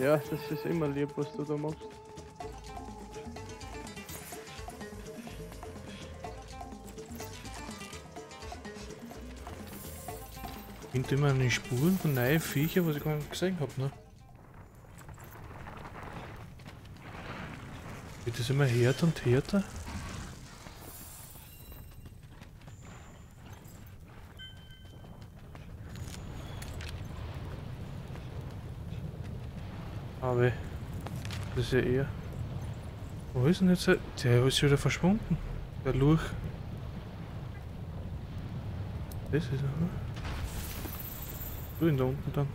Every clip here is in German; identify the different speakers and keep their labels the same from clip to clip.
Speaker 1: Ja, das ist immer lieb, was du da machst.
Speaker 2: Sind immer eine Spuren von neuen Viecher, was ich gar nicht gesehen habe, ne? Wird das immer härter und härter? Aber das ist ja eher. Wo ist denn jetzt? Der Der ist wieder verschwunden. Der Lurch. Das ist er. Du ihn da unten dann.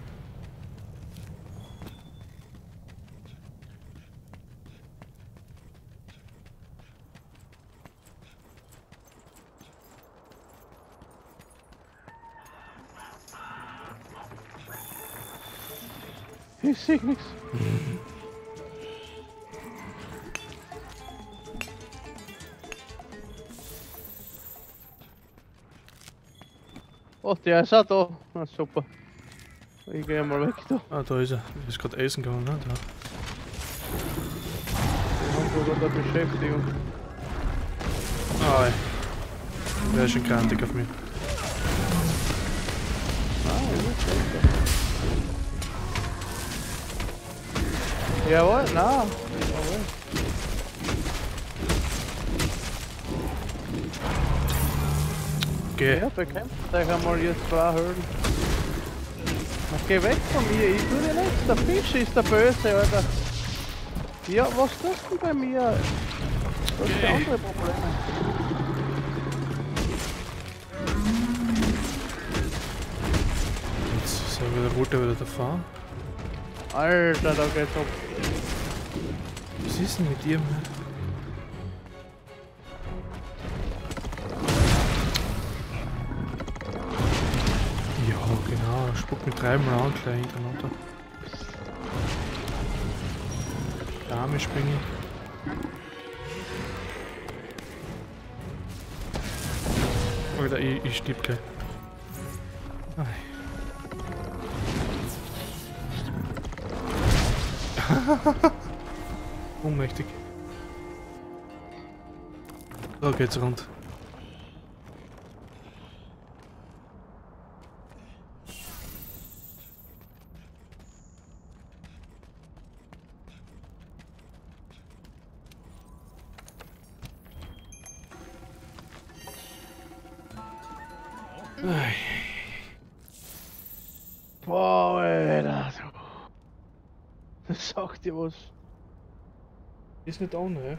Speaker 1: Ich sehe nichts. Oh, der ist auch da. Na super. Ich gehe mal weg da.
Speaker 2: Ah, da ist er. Er ist gerade essen gegangen, ne? Da.
Speaker 1: Wir haben sogar da Beschäftigung.
Speaker 2: Ah, ey. Der ist schon grantig auf Geh.
Speaker 1: Ja, bekämpft euch einmal jetzt zwei Höhlen. Geh weg von mir, ich tu dir nichts. Der Fisch ist der Böse, Alter. Ja, was tust du bei mir? Du hast ja andere Probleme.
Speaker 2: Jetzt sind wir der Route wieder da fahren.
Speaker 1: Alter, da geht's ab.
Speaker 2: Was ist denn mit dir, Mann? Genau. Spuck mit dreimal an gleich hintereinander. Dame springen. Alter, ich, ich stieb gleich. Ei. Ohnmächtig. So geht's rund.
Speaker 1: Was.
Speaker 2: Ist nicht ohne, ja?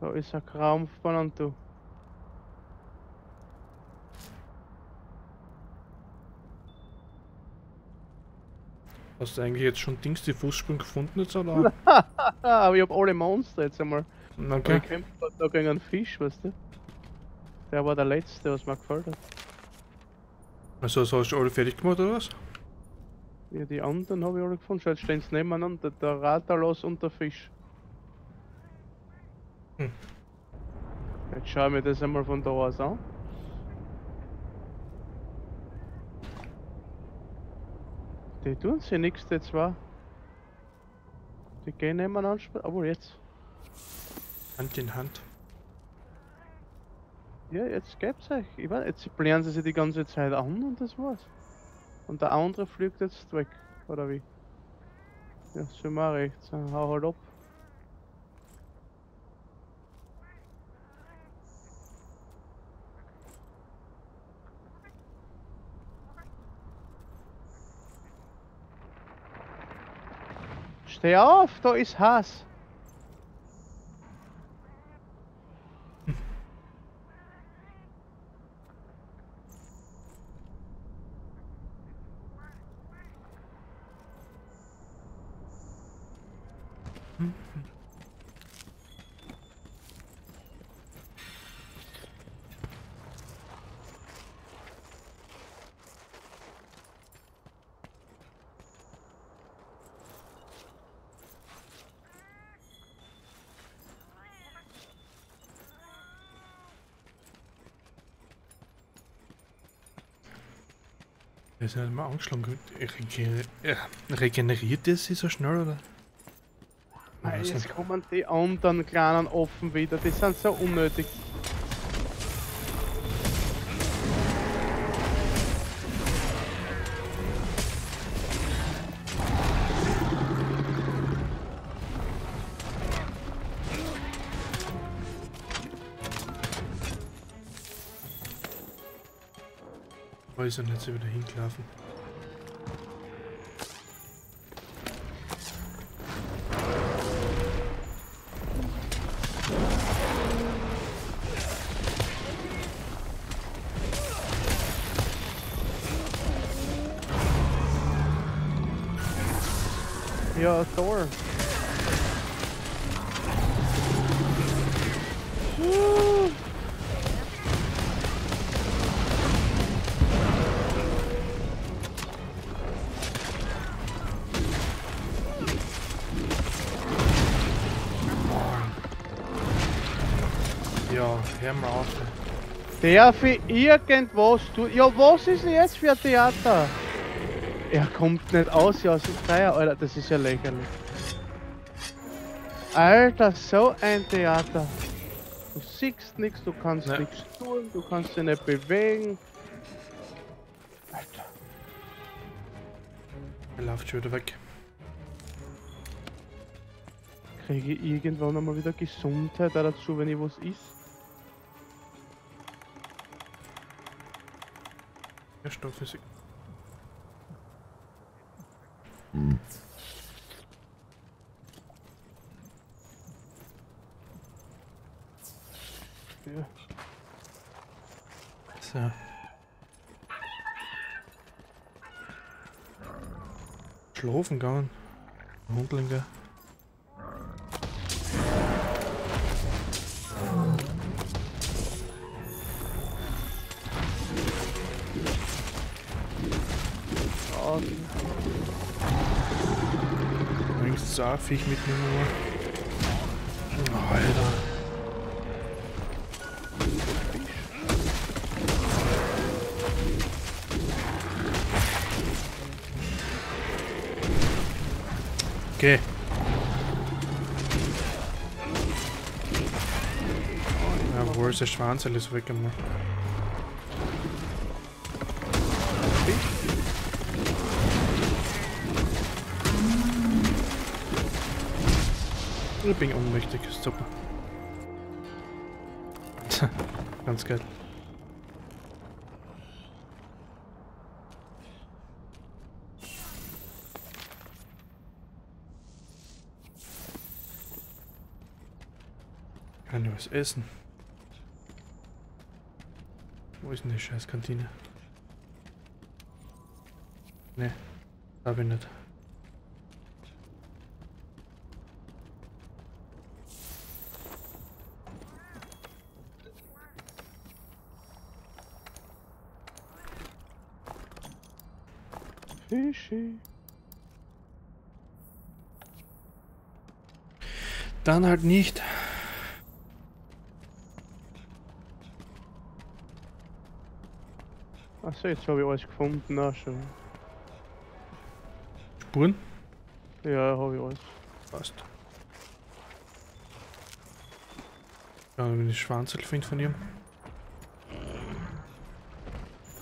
Speaker 1: Da ist ein Krampf benannt, du.
Speaker 2: Hast du eigentlich jetzt schon Dings die Fußspuren gefunden jetzt oder?
Speaker 1: Aber ich hab alle Monster jetzt einmal. Aber
Speaker 2: Okay.
Speaker 1: Ich kämpfe da gegen einen Fisch, weißt du? Der war der letzte, was mir gefällt hat.
Speaker 2: Also das hast du alle fertig gemacht oder was?
Speaker 1: Ja, die anderen habe ich alle gefunden. Schau, jetzt stehen sie nebeneinander. Der Ratalos und der Fisch.
Speaker 2: Hm.
Speaker 1: Jetzt schau ich mir das einmal von da aus an. Die tun sie nichts, die zwei. Die gehen nebeneinander, aber jetzt.
Speaker 2: Hand in Hand.
Speaker 1: Ja, jetzt gibt's euch. Ich weiß, jetzt blären sie sich die ganze Zeit an und das war's. Und der andere fliegt jetzt weg, oder wie? Ja, so mal recht. So, hau halt ab. Steh auf, da ist Hass.
Speaker 2: Ist ja nicht mehr angeschlagen. Regen äh, regeneriert der sich so schnell, oder?
Speaker 1: Nein, jetzt kommen die anderen kleinen offen wieder. Die sind so unnötig.
Speaker 2: Er denn jetzt wieder hingelaufen? Hör mal auf.
Speaker 1: Darf ich irgendwas tun? Ja, was ist denn jetzt für ein Theater? Er kommt nicht aus, ja, aus dem Feier, Alter, das ist ja lächerlich. Alter, so ein Theater. Du siehst nichts, du kannst
Speaker 2: Ne.
Speaker 1: nichts tun, du kannst dich nicht bewegen. Alter.
Speaker 2: Er läuft schon wieder weg.
Speaker 1: Kriege ich irgendwann einmal wieder Gesundheit dazu, wenn ich was isst?
Speaker 2: Stoffphysik.
Speaker 1: Ja.
Speaker 2: So. Schlafen gegangen. Hundlinge.
Speaker 1: Ja,
Speaker 2: Übrigens so ein Viech mitnehmen. Oh, Alter. Okay. Ja, wo ist der Schwanz alles weggemacht? Ich bin ohnmächtig, super. Ganz geil. Kann ich was essen? Wo ist denn die scheiß Kantine? Ne, hab ich nicht.
Speaker 1: Fischi.
Speaker 2: Dann halt nicht.
Speaker 1: Achso, jetzt habe ich alles gefunden, auch schon.
Speaker 2: Spuren?
Speaker 1: Ja, habe ich alles.
Speaker 2: Passt. Ja, wenn ich Schwanzel finde von ihm.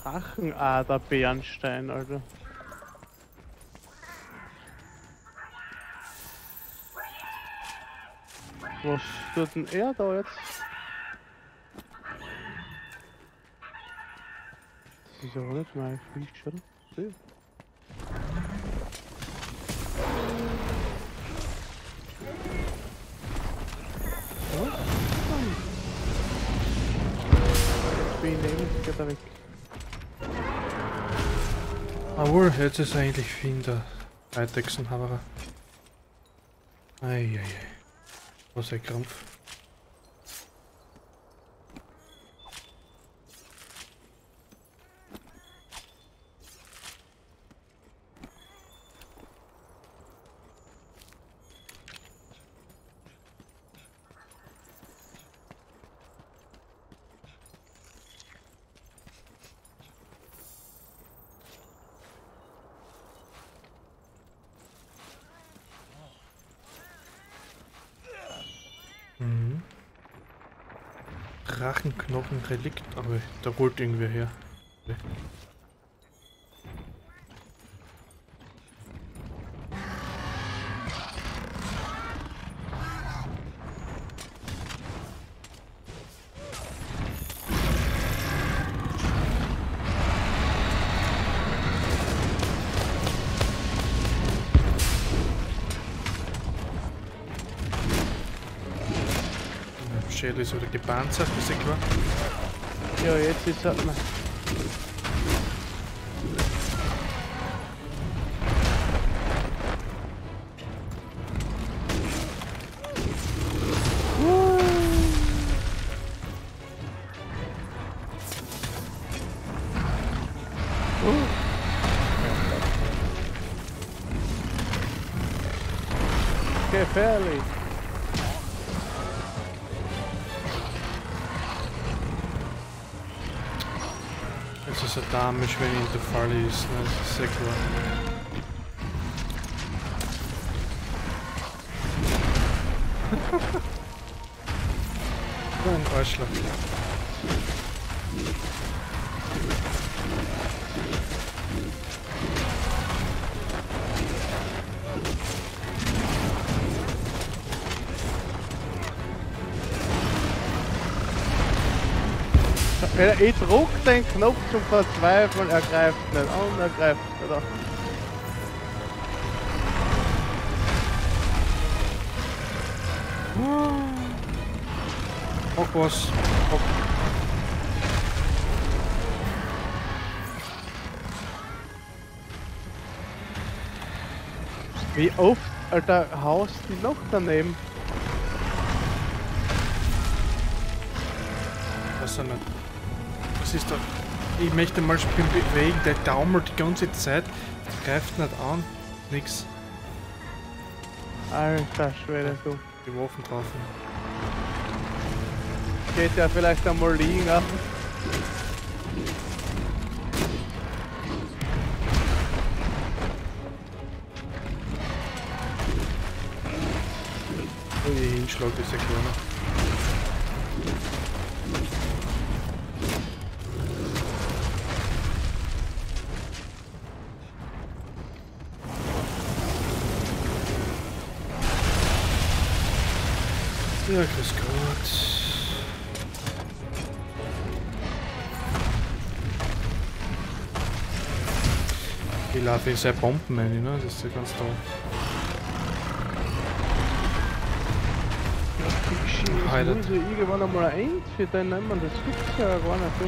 Speaker 1: Drachenader Bernstein, Alter. Was tut denn er da jetzt? Das ist ja auch nicht mein Fisch, oder? Jetzt bin nämlich geht er weg.
Speaker 2: Jawohl, jetzt ist er eigentlich Finn der Eidechsenhaberer. Eieiei. Was ein Krampf. Drachenknochen-Relikt. Aber da wollte irgendwer her. Okay. Schädel ist wieder gepanzert, ist klar.
Speaker 1: Ja, jetzt ist es.
Speaker 2: Damisch, wenn ihn der Fall ist, ne? Das ist sehr klar. So ein Arschloch.
Speaker 1: Ich drück den Knopf zum Verzweifeln, er greift nicht an, er greift nicht an.
Speaker 2: Auch was. Auch
Speaker 1: Wie oft, Alter, haust die noch daneben?
Speaker 2: weiß ich nicht. Was ist da? Ich möchte mal spielen bewegen, der daumelt die ganze Zeit. Das greift nicht an. Nix.
Speaker 1: Alter Schwede, du.
Speaker 2: Die Waffen kaufen.
Speaker 1: Geht ja vielleicht einmal liegen lassen.
Speaker 2: Oh je, Hinschlag ist ja kleiner. In seine Bomben rein, ne? Das ist ja ganz toll.
Speaker 1: Ich
Speaker 2: Alter.
Speaker 1: muss ja irgendwann einmal ein End für den nehmen, das gibt's ja gar nicht. Du.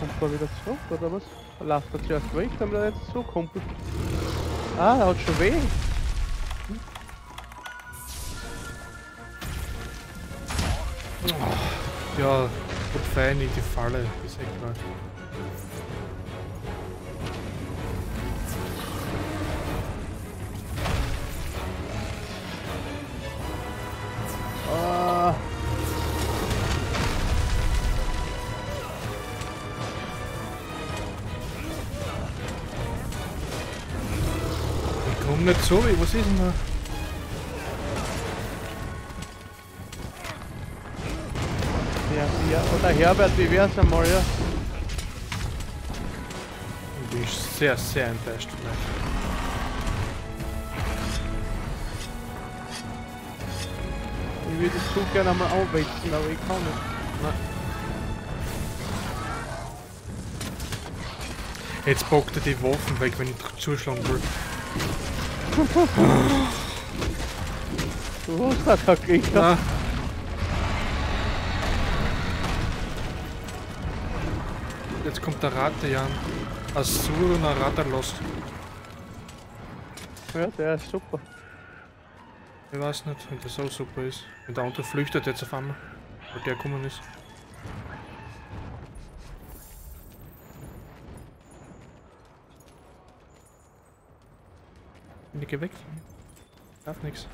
Speaker 1: Kommt er wieder zurück, oder was? Läuft er zuerst weg, dann wieder jetzt zurückkommt. Ah, er hat schon weh.
Speaker 2: Ja, gut fein in die Falle, ist echt nicht so, was ist denn da?
Speaker 1: ja, ja. Oder Herbert, wie wär's einmal, ja?
Speaker 2: Ich bin sehr, sehr enttäuscht vielleicht.
Speaker 1: Ich würde es so gerne einmal aufwechseln, aber ich kann nicht.
Speaker 2: Jetzt packt er die Waffen weg, wenn ich zuschlagen will.
Speaker 1: Keinen Gegner.
Speaker 2: Na. Jetzt kommt der Ratte, Jan. Azur und ein Raterlost.
Speaker 1: Ja, der ist super.
Speaker 2: Ich weiß nicht, wenn das so super ist. Wenn der andere flüchtet jetzt auf einmal, weil der gekommen ist. Ich geh weg. Darf nix.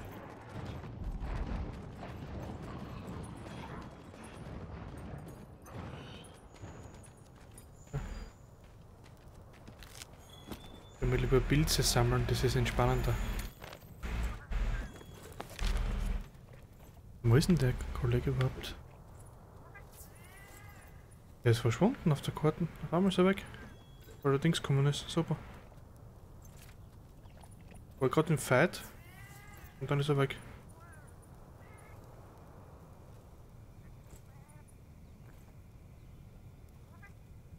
Speaker 2: Ich will lieber Pilze sammeln, das ist entspannender. Wo ist denn der Kollege überhaupt? Der ist verschwunden auf der Karte. Auf einmal ist er weg. Weil der Dings gekommen ist. Super. War gerade im Fight. Und dann ist er weg.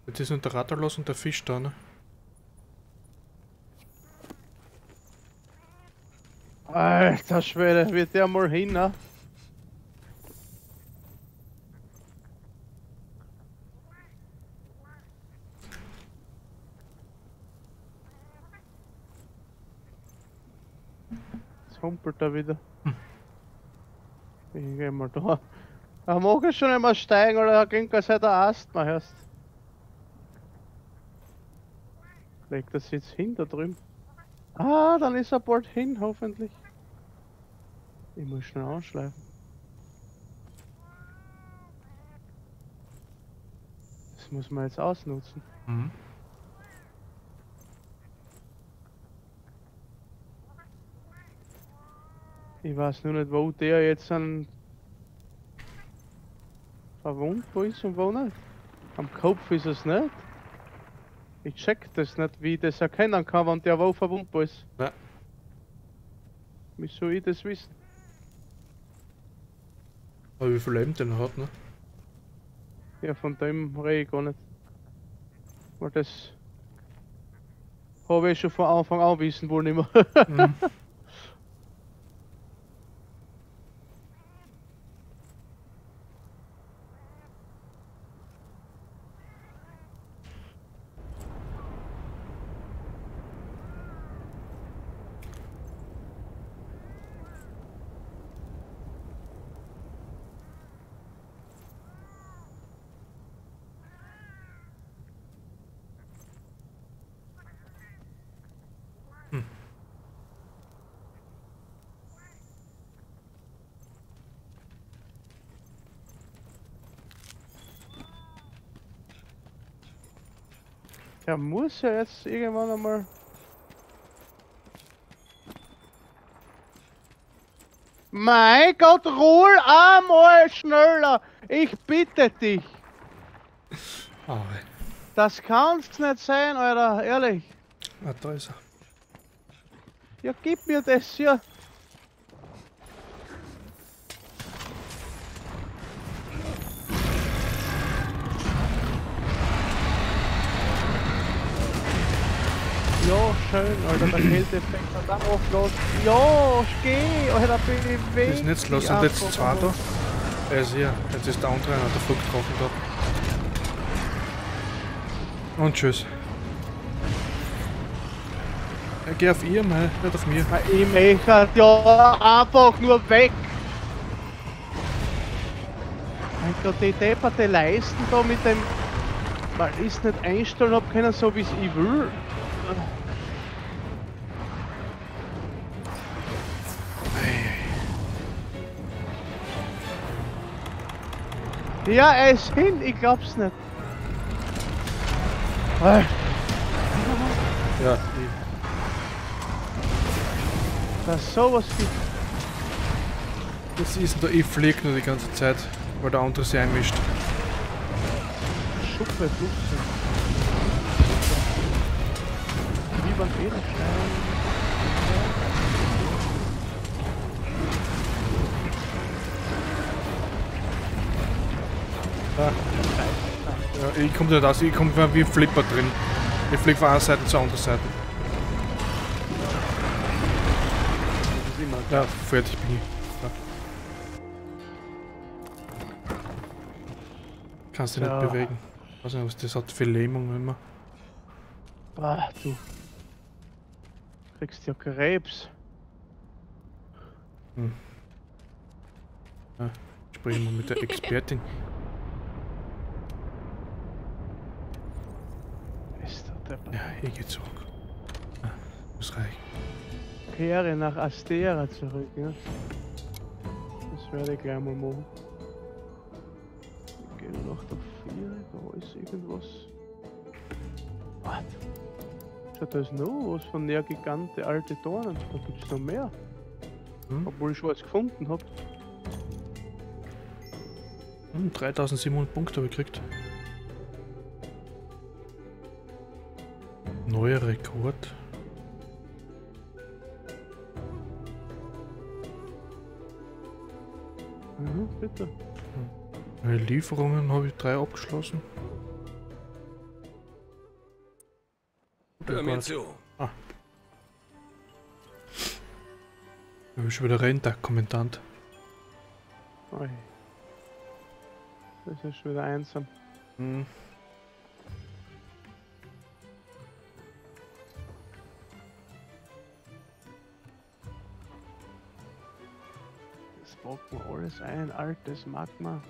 Speaker 2: Jetzt ist nur der Radar los und der Fisch da, ne?
Speaker 1: Alter Schwede, wird der mal hin, ne? Er wieder. Ich geh mal da. Mag ich schon immer steigen oder er klingt, als hätte er Asthma, hörst Legt das jetzt hin da drüben? Ah, dann ist er bald hin, hoffentlich. Ich muss schnell anschleifen. Das muss man jetzt ausnutzen.
Speaker 2: Mhm.
Speaker 1: Ich weiß nur nicht, wo der jetzt an verwundbar ist und wo nicht. Am Kopf ist es nicht. Ich check das nicht, wie ich das erkennen kann, wenn der wo verwundbar ist.
Speaker 2: Ja.
Speaker 1: Wie soll ich das wissen?
Speaker 2: Aber wie viel Leben denn hat, ne?
Speaker 1: Ja, von dem rede ich gar nicht. Weil das habe ich schon von Anfang an wissen wohl nicht mehr.
Speaker 2: Mhm.
Speaker 1: Der muss ja jetzt irgendwann einmal. Mein Gott, roll einmal schneller! Ich bitte dich!
Speaker 2: Ah,
Speaker 1: Das kann's nicht sein, Alter, ehrlich.
Speaker 2: ah, da ist er.
Speaker 1: Ja, gib mir das hier. Ja, schön, Alter, der Kälteeffekt hat auch los. Ja, geh, Alter, beweg.
Speaker 2: Ist nicht los und jetzt zwei da.
Speaker 1: mal.
Speaker 2: Er ist hier. Jetzt ist der andere einer, der Flugtropfen da. Und tschüss. Er geh auf ihr, mei, nicht auf mir.
Speaker 1: Ich möchte ja einfach nur weg. Mein Gott, die depperte Leisten da mit dem. Weil ich es nicht einstellen hab können, so wie es ich will. Ja, er ist hin, ich glaub's nicht.
Speaker 2: Ja,
Speaker 1: Dass sowas gibt.
Speaker 2: das ist da, ich flieg nur die ganze Zeit, weil der andere sich einmischt.
Speaker 1: Schuppe, Flusse. Wie beim Edelstein.
Speaker 2: Ja, ich komm nicht aus, ich komm wie ein Flipper drin. Ich flieg von einer Seite zur anderen Seite. Ja, fertig bin ich. Ja. Kannst dich
Speaker 1: So.
Speaker 2: nicht bewegen. Ich weiß nicht, was das hat für Lähmung immer.
Speaker 1: Ah, du. Kriegst ja Krebs.
Speaker 2: Sprechen wir mit der Expertin.
Speaker 1: Depp.
Speaker 2: Ja, ich geh zurück. Ah, muss reichen.
Speaker 1: Kehre nach Astera zurück, ja. Das werde ich gleich mal machen. Ich gehe nach der 4, da ist irgendwas. Warte. Schau, da ist noch was von der Gigante alte Dornen. Da gibt's noch mehr.
Speaker 2: Hm?
Speaker 1: Obwohl ich schon was gefunden hab.
Speaker 2: Hm, 3700 Punkte habe ich gekriegt. Neuer Rekord.
Speaker 1: Mhm, bitte.
Speaker 2: Meine Lieferungen habe ich drei abgeschlossen.
Speaker 3: Hör mir zu.
Speaker 2: Da bin schon wieder Renntag-Kommandant.
Speaker 1: Oi. Das ist schon wieder einsam.
Speaker 2: Hm.
Speaker 1: Man alles ein, altes Magma.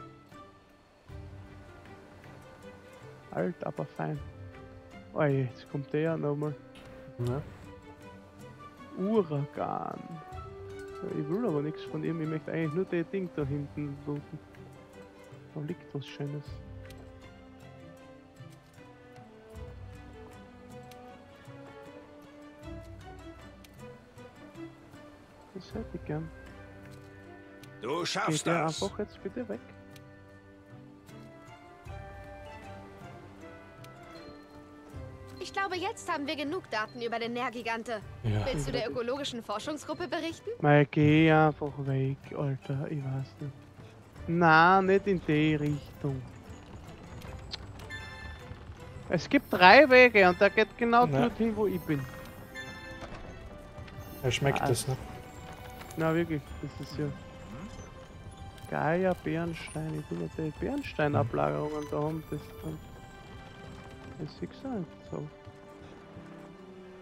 Speaker 1: Alt, aber fein. Oi, jetzt kommt der nochmal.
Speaker 2: Ja.
Speaker 1: Uragan. Ich will aber nichts von ihm, ich möchte eigentlich nur das Ding da hinten looten. Da liegt was Schönes. Das hätte ich gern.
Speaker 3: Du
Speaker 1: Geht
Speaker 3: schaffst
Speaker 1: der
Speaker 3: das.
Speaker 1: einfach jetzt bitte weg?
Speaker 4: Ich glaube, jetzt haben wir genug Daten über den Nährgigante.
Speaker 2: Ja.
Speaker 4: Willst du der ökologischen Forschungsgruppe berichten?
Speaker 1: Mal geh einfach weg, Alter, ich weiß nicht. Na, nicht in die Richtung. Es gibt drei Wege und der geht genau
Speaker 2: Ja.
Speaker 1: dorthin, wo ich bin.
Speaker 2: Er schmeckt
Speaker 1: Ah,
Speaker 2: das, ne?
Speaker 1: Na wirklich, das ist ja. Geier, Bernstein, ich ja die Bernsteinablagerungen da haben, das dann. Das ist so.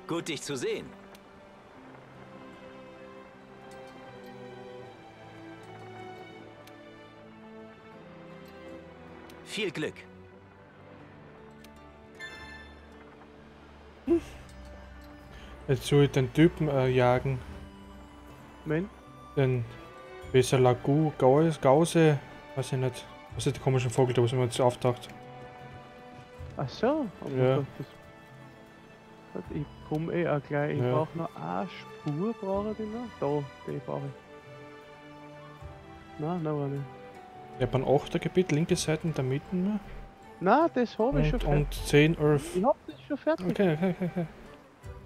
Speaker 3: Gut, dich zu sehen. Viel Glück.
Speaker 2: Jetzt soll ich den Typen äh, jagen.
Speaker 1: Wenn?
Speaker 2: Den Besalagu, Gause, Gause, weiß ich nicht. Was ist der komische Vogel, der was mir jetzt auftaucht?
Speaker 1: Ach so, aber
Speaker 2: Ja.
Speaker 1: das, das, ich komme eh auch gleich. Ich
Speaker 2: Ja.
Speaker 1: brauche noch eine Spur, brauche ich noch? Da, die brauche ich. Nein, noch eine.
Speaker 2: Ich habe ein 8er Gebiet, linke Seite in der Mitte.
Speaker 1: Nein, das habe ich schon fertig.
Speaker 2: und 10 Earth.
Speaker 1: Ich hab das schon fertig.
Speaker 2: Okay, okay, okay, okay.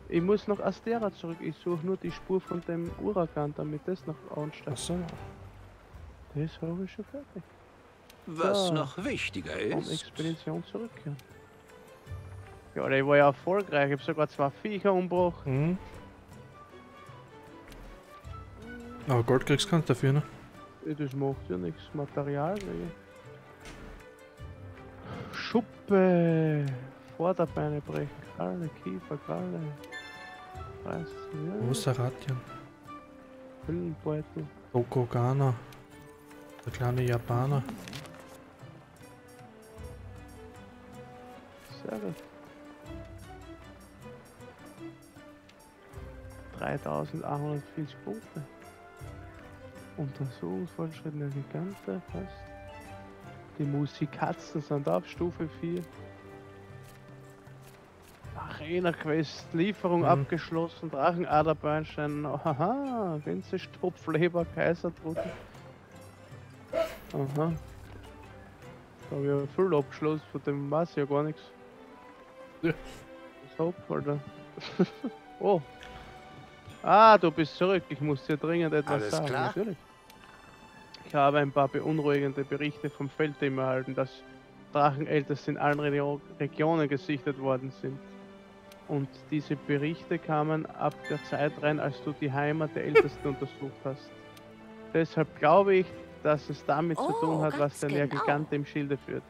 Speaker 1: Ich muss nach Astera zurück. Ich suche nur die Spur von dem Uragan, damit das noch ansteigt.
Speaker 2: Achso.
Speaker 1: Das habe ich schon fertig.
Speaker 3: Was
Speaker 1: So.
Speaker 3: noch wichtiger
Speaker 1: Und
Speaker 3: ist.
Speaker 1: Expedition zurückkehren. Ja, der war ja erfolgreich. Ich habe sogar zwei Viecher umgebracht.
Speaker 2: Mhm. Aber Gold kriegst du keins dafür, ne?
Speaker 1: Das macht ja nichts. Material. Nee. Schuppe. Vorderbeine brechen. Kralle, Kiefer, Kralle. Reißt, ja.
Speaker 2: Rosaratian.
Speaker 1: Hüllenbeutel.
Speaker 2: Okogana. Der kleine Japaner.
Speaker 1: Sehr gut. 3140 Punkte. Untersuchungsfortschritt der Gigante, passt. Die Musikatzen sind auf Stufe 4. Arena Quest, Lieferung
Speaker 2: Mhm.
Speaker 1: abgeschlossen, Drachenaderbeinstein, haha, Gänsestopfleber, Kaisertrudel. Aha. Da habe ich ja voll abgeschlossen, von dem weiß ich ja gar nichts.
Speaker 2: Ja.
Speaker 1: Was hab, Alter? oh. Ah, du bist zurück. Ich muss dir dringend etwas
Speaker 3: Alles
Speaker 1: sagen.
Speaker 3: klar?
Speaker 1: Natürlich. Ich habe ein paar beunruhigende Berichte vom Feldteam erhalten, dass Drachenälteste in allen Regio- Regionen gesichtet worden sind. Und diese Berichte kamen ab der Zeit rein, als du die Heimat der Ältesten untersucht hast. Deshalb glaube ich, dass es damit zu
Speaker 4: Oh,
Speaker 1: tun hat, was der
Speaker 4: genau.
Speaker 1: Gigante im Schilde führt.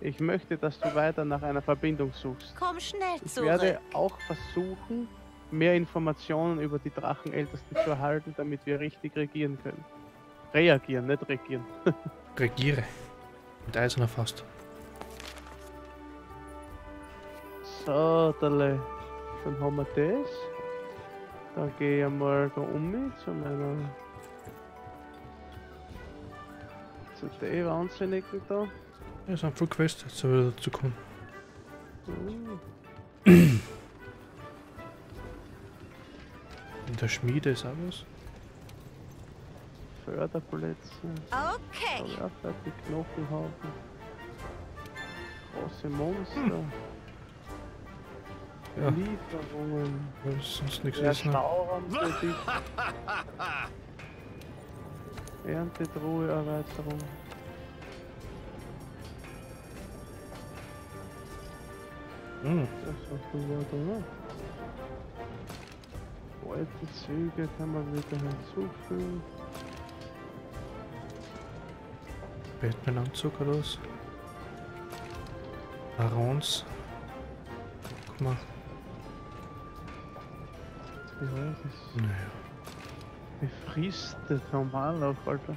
Speaker 1: Ich möchte, dass du weiter nach einer Verbindung suchst.
Speaker 4: Komm schnell
Speaker 1: Ich
Speaker 4: zurück.
Speaker 1: werde auch versuchen, mehr Informationen über die Drachenältesten zu erhalten, damit wir richtig regieren können. Reagieren, nicht regieren.
Speaker 2: Regiere. Mit eiserner Faust.
Speaker 1: So, Dale. Dann haben wir das. Dann gehe ich einmal da um zu meiner. zu den Wahnsinnigen da.
Speaker 2: Ja, sind voll Quest, jetzt soll wieder dazu kommen.
Speaker 1: Hm.
Speaker 2: In der Schmiede ist auch was.
Speaker 1: Förderplätze.
Speaker 4: Okay.
Speaker 1: Ich auch fertig. Knochenhaufen. Große Monster.
Speaker 2: Ja.
Speaker 1: Lieferungen.
Speaker 2: weil sonst nichts ist. Ne?
Speaker 1: Stauraum für dich. Erntetruhe Erweiterung.
Speaker 2: Hm.
Speaker 1: Das du ja da, ne? Alte Züge kann man wieder hinzufügen.
Speaker 2: Batman-Anzug oder was? Barons. Guck mal.
Speaker 1: Ja, das
Speaker 2: Naja.
Speaker 1: befristet normal auf, Alter.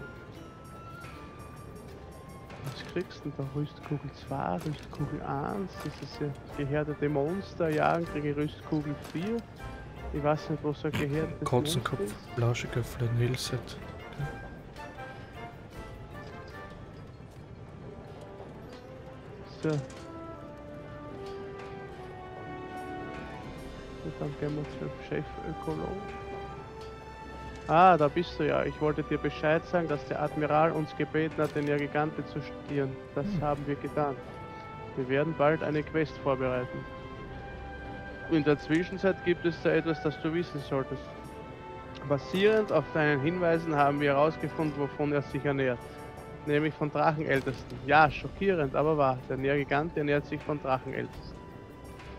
Speaker 1: Was kriegst du denn da? Rüstkugel 2, Rüstkugel 1, das ist ja gehärtete Monster, ja, kriege ich Rüstkugel 4. Ich weiß nicht, was so gehärtetes Monster
Speaker 2: Kotzenkopf,
Speaker 1: ist.
Speaker 2: Lauschiger Flanellset.
Speaker 1: So. Dann gehen wir zum Chefökolog. Ah, da bist du ja. Ich wollte dir Bescheid sagen, dass der Admiral uns gebeten hat, den Gigante zu studieren. Das haben wir getan. Wir werden bald eine Quest vorbereiten. In der Zwischenzeit gibt es da etwas, das du wissen solltest. Basierend auf deinen Hinweisen haben wir herausgefunden, wovon er sich ernährt. Nämlich von Drachenältesten. Ja, schockierend, aber wahr. Der Nergigante ernährt sich von Drachenältesten.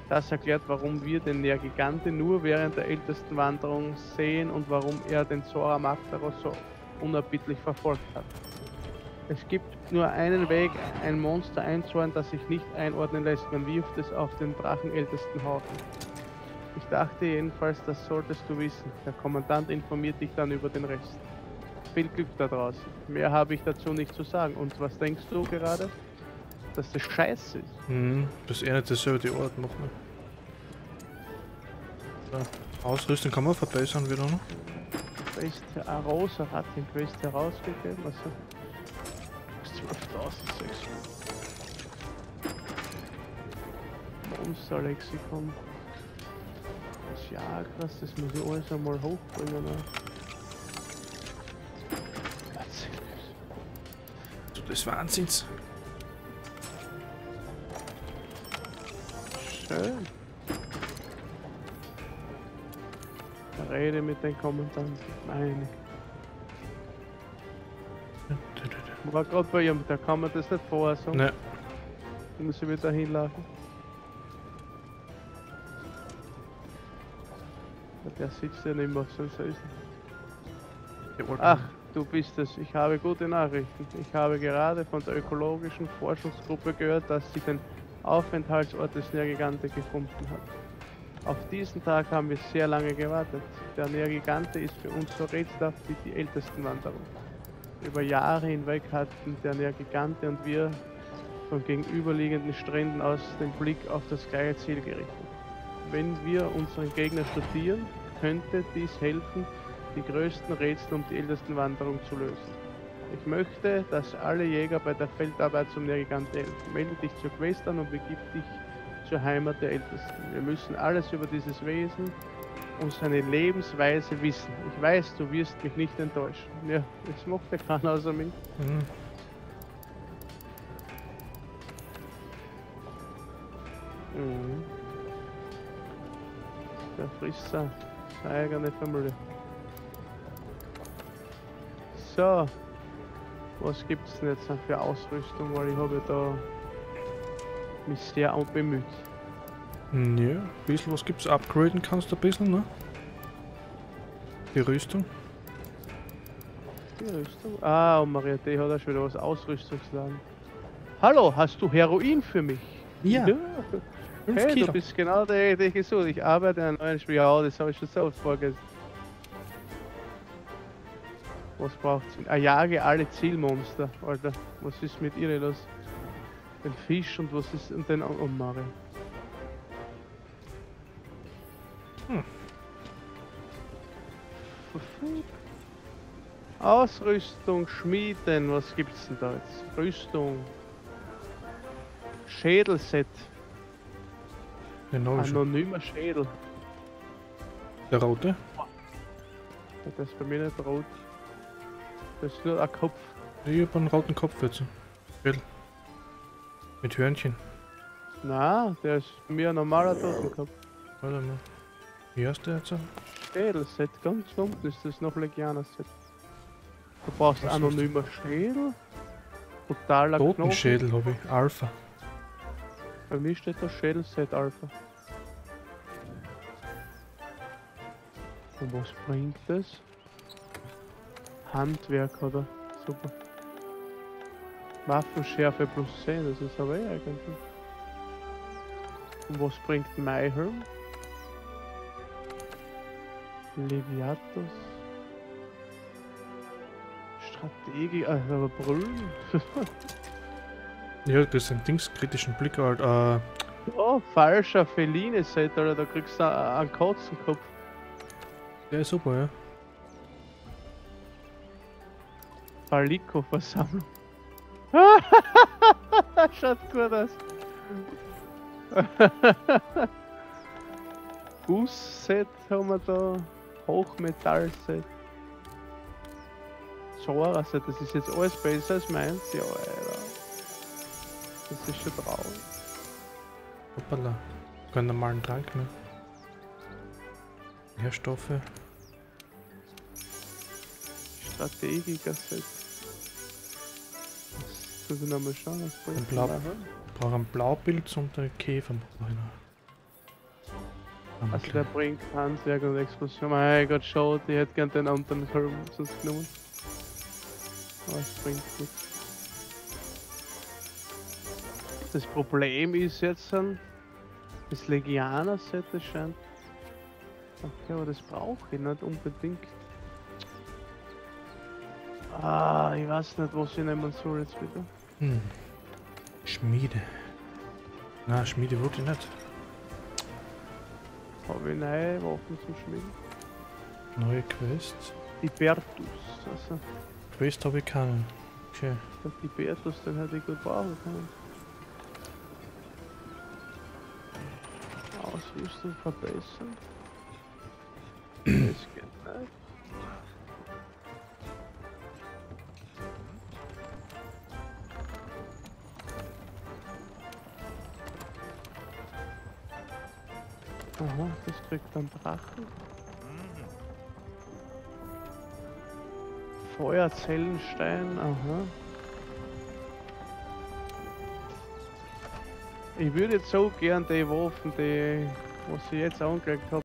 Speaker 1: Das erklärt, warum wir den Nergigante nur während der ältesten Wanderung sehen und warum er den Zora Magdaros so unerbittlich verfolgt hat. Es gibt nur einen Weg, ein Monster einzuordnen, das sich nicht einordnen lässt. Man wirft es auf den Drachenältesten Haufen. Ich dachte jedenfalls, das solltest du wissen. Der Kommandant informiert dich dann über den Rest. Viel Glück da draußen. Mehr habe ich dazu nicht zu sagen. Und was denkst du gerade? Dass das scheiße ist.
Speaker 2: Hm, das er nicht dasselbe die Ort macht. Ne? So. Ausrüstung kann man verbessern wieder noch.
Speaker 1: Quest Arosa hat den Quest herausgegeben. Also 12.600. Monster-Lexikon. Das Jagras, das muss ich alles einmal hochbringen. Ne?
Speaker 2: Des Wahnsinns.
Speaker 1: Schön. Rede mit den Kommandanten. Meine. War gerade bei ihm, da kann man das nicht vorher sagen.
Speaker 2: Ne,
Speaker 1: Muss ich wieder hinlaufen. Der sitzt ja nicht mehr auf
Speaker 2: der wollte-
Speaker 1: Ach, du bist es. Ich habe gute Nachrichten. Ich habe gerade von der ökologischen Forschungsgruppe gehört, dass sie den Aufenthaltsort des Nergigante gefunden hat. Auf diesen Tag haben wir sehr lange gewartet. Der Nergigante ist für uns so rätselhaft wie die ältesten Wanderungen. Über Jahre hinweg hatten der Nergigante und wir von gegenüberliegenden Stränden aus den Blick auf das gleiche Ziel gerichtet. Wenn wir unseren Gegner studieren, könnte dies helfen, die größten Rätsel um die ältesten Wanderungen zu lösen. Ich möchte, dass alle Jäger bei der Feldarbeit zum Nergigante helfen. Melde dich zur Quest an und begib dich zur Heimat der Ältesten. Wir müssen alles über dieses Wesen und seine Lebensweise wissen. Ich weiß, du wirst mich nicht enttäuschen. Ja, macht der keiner außer mich.
Speaker 2: Hm,
Speaker 1: Mhm. Der frisst seine seine eigene Familie. So. Was gibt's denn jetzt für Ausrüstung? Weil ich habe da mich sehr bemüht.
Speaker 2: Ja, ein bisschen was gibt's. Upgraden kannst du ein bisschen, ne? Die Rüstung.
Speaker 1: Die Rüstung. Ah, und Maria D. hat auch schon wieder was Ausrüstungsladen. Hallo, hast du Heroin für mich?
Speaker 2: Ja,
Speaker 1: Ja.
Speaker 2: 5
Speaker 1: Hey,
Speaker 2: Kilo.
Speaker 1: du bist genau der, der ich gesucht. Ich arbeite an einem neuen Spiel. Ja, das habe ich schon so oft vorgelesen. Was braucht's? Ah, jage alle Zielmonster, Alter. Was ist mit ihr los? Den Fisch und was ist und den oh, Mario.
Speaker 2: Hm.
Speaker 1: Ausrüstung, Schmieden, was gibt's denn da jetzt? Rüstung. Schädelset,
Speaker 2: schon.
Speaker 1: anonymer Schädel.
Speaker 2: Der rote.
Speaker 1: Das ist bei mir nicht rot. Das ist nur ein Kopf.
Speaker 2: Ich hab einen roten Kopf jetzt. Schädel. Mit Hörnchen.
Speaker 1: Na, der ist bei mir ein normaler Totenkopf.
Speaker 2: Warte mal. Wie heißt der jetzt?
Speaker 1: Schädelset, ganz unten ist das noch Legianer-Set. Du brauchst
Speaker 2: Was
Speaker 1: anonymer Schädel, brutaler Knochen.
Speaker 2: Totenschädel habe ich. Alpha.
Speaker 1: Bei mir steht da Schädelset Alpha. Und was bringt das? Handwerk oder? Super. Waffenschärfe plus 10, das ist aber eh eigentlich. Und was bringt Mayhelm? Leviatus. Strategie, also aber Brüllen.
Speaker 2: Ja, das ist ein Dings, kritischen Blick halt. Äh,
Speaker 1: oh, falscher Feline-Set, Alter, da kriegst du einen Katzenkopf.
Speaker 2: der ist super, ja.
Speaker 1: Paliko-Versammlung. Schaut gut aus. Guss-Set haben wir da. Hochmetall-Set. Zora-Set, das ist jetzt alles besser als meins. Ja, Alter. Das ist schon traurig.
Speaker 2: Hoppala. Keinen normalen Trank mehr. Nährstoffe.
Speaker 1: Strategiker-Set. Muss ich nochmal schauen. Was
Speaker 2: Ein Blau-? Brauche einen Blaupilz und einen Käfer. Ich noch.
Speaker 1: Also der bringt Handwerk und Explosion. Mein Gott, schau, ich hätte gern den anderen Helm sonst genommen. Aber es bringt nichts. Das Problem ist jetzt dann, das Legianer-Set scheint. Okay, aber das brauche ich nicht unbedingt. Ah, ich weiß nicht, was ich nehmen soll jetzt wieder.
Speaker 2: Hm. Schmiede. Na, Schmiede wollte ich nicht.
Speaker 1: Habe ich neue Waffen zum Schmieden?
Speaker 2: Neue Quest.
Speaker 1: Tibertus, also
Speaker 2: Quest habe ich keinen. Okay.
Speaker 1: der Tibertus, den hätte ich gut brauchen können. Ausrüstung verbessern. Das geht nicht. Dann Drachen. Feuerzellenstein, aha. Ich würde jetzt so gern die Waffen, die was ich jetzt angelegt habe,